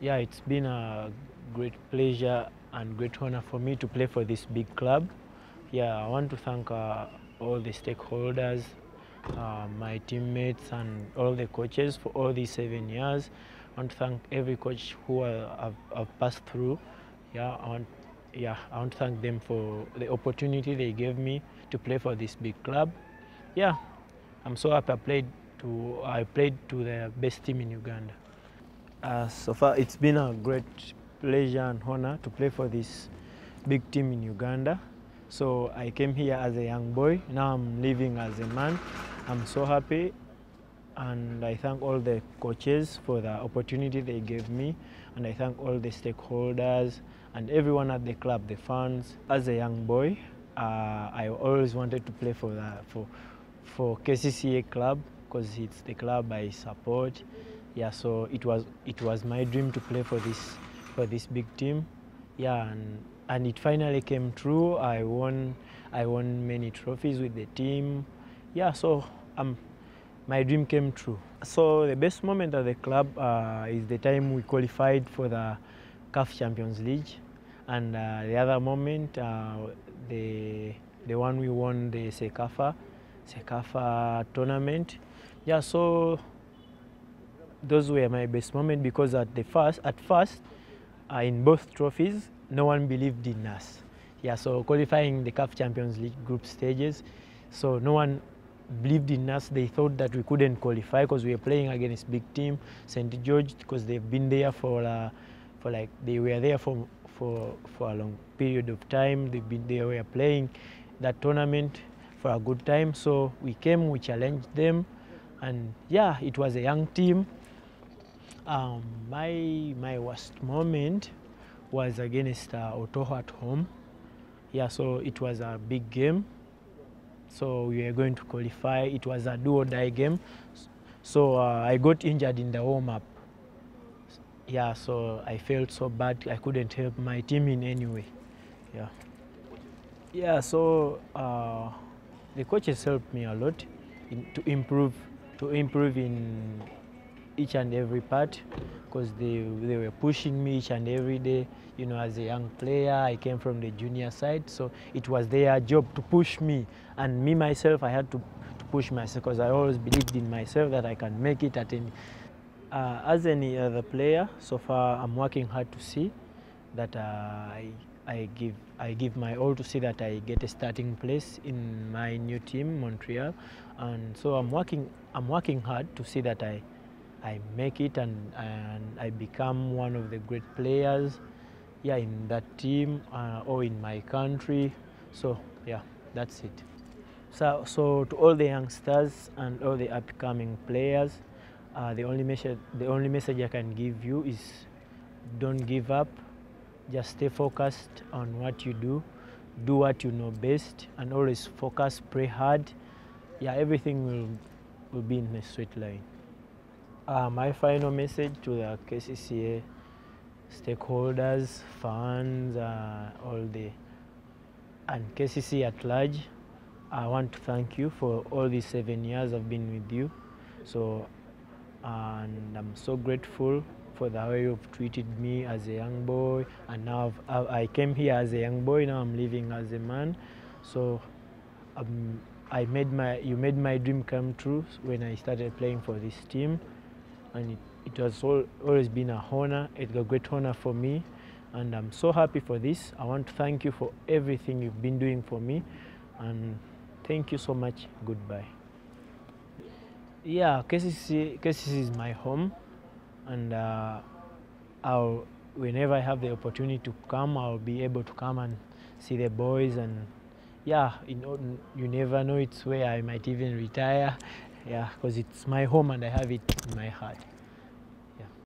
Yeah, it's been a great pleasure and great honor for me to play for this big club. Yeah, I want to thank uh, all the stakeholders, uh, my teammates, and all the coaches for all these seven years. I want to thank every coach who I've, I've passed through. Yeah, I want, yeah, I want to thank them for the opportunity they gave me to play for this big club. Yeah, I'm so happy I played to I played to the best team in Uganda. Uh, so far, it's been a great pleasure and honor to play for this big team in Uganda. So I came here as a young boy. Now I'm living as a man. I'm so happy, and I thank all the coaches for the opportunity they gave me, and I thank all the stakeholders and everyone at the club, the fans. As a young boy, uh, I always wanted to play for the for for KCCA club because it's the club I support. Yeah, so it was it was my dream to play for this for this big team. Yeah, and and it finally came true. I won I won many trophies with the team. Yeah, so um, my dream came true. So the best moment at the club uh, is the time we qualified for the CAF Champions League, and uh, the other moment, uh, the the one we won the CECAFA CECAFA tournament. Yeah, so those were my best moment because at the first at first uh, in both trophies no one believed in us. Yeah so qualifying the CAF Champions League group stages so no one believed in us. They thought that we couldn't qualify because we were playing against big team St George because they've been there for uh, for like they were there for for for a long period of time. They've been they were playing that tournament for a good time. So we came we challenged them and yeah it was a young team um, my my worst moment was against uh, Otoho at home. Yeah, so it was a big game. So we were going to qualify. It was a do or die game. So uh, I got injured in the warm up. Yeah, so I felt so bad. I couldn't help my team in any way. Yeah. Yeah, so uh, the coaches helped me a lot in, to improve to improve in each and every part because they, they were pushing me each and every day. You know, as a young player, I came from the junior side, so it was their job to push me. And me myself, I had to, to push myself because I always believed in myself that I can make it at any. Uh, as any other player, so far I'm working hard to see that uh, I, I give I give my all to see that I get a starting place in my new team, Montreal, and so I'm working I'm working hard to see that I I make it and, and I become one of the great players, yeah, in that team uh, or in my country. So yeah, that's it. So, so to all the youngsters and all the upcoming players, uh, the only message the only message I can give you is don't give up. Just stay focused on what you do, do what you know best, and always focus, pray hard. Yeah, everything will will be in a straight line. Uh, my final message to the KCCA stakeholders, fans, uh, all the and KCC at large, I want to thank you for all these seven years I've been with you. So, and I'm so grateful for the way you've treated me as a young boy, and now I've, I came here as a young boy. Now I'm living as a man. So, um, I made my you made my dream come true when I started playing for this team and it, it has all, always been a honor, it's a great honor for me, and I'm so happy for this. I want to thank you for everything you've been doing for me, and thank you so much. Goodbye. Yeah, KCC, KCC is my home, and uh, I'll, whenever I have the opportunity to come, I'll be able to come and see the boys and yeah, you, know, you never know it's where I might even retire. Yeah, because it's my home and I have it in my heart.